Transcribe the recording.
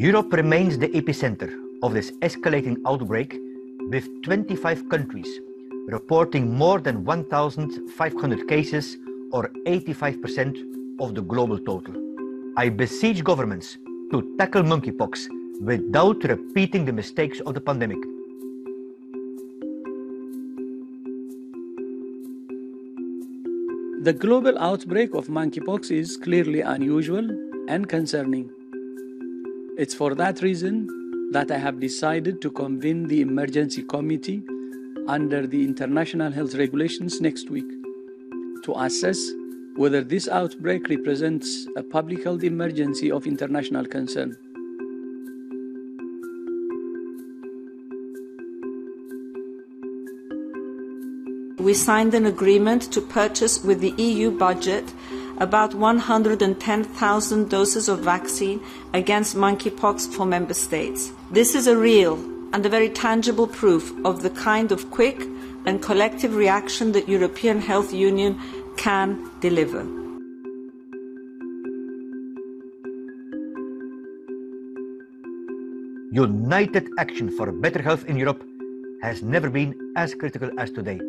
Europe remains the epicenter of this escalating outbreak, with 25 countries reporting more than 1,500 cases, or 85% of the global total. I beseech governments to tackle monkeypox without repeating the mistakes of the pandemic. The global outbreak of monkeypox is clearly unusual and concerning. It's for that reason that I have decided to convene the emergency committee under the international health regulations next week to assess whether this outbreak represents a public health emergency of international concern. We signed an agreement to purchase with the EU budget about 110,000 doses of vaccine against monkeypox for member states. This is a real and a very tangible proof of the kind of quick and collective reaction that European Health Union can deliver. United action for better health in Europe has never been as critical as today.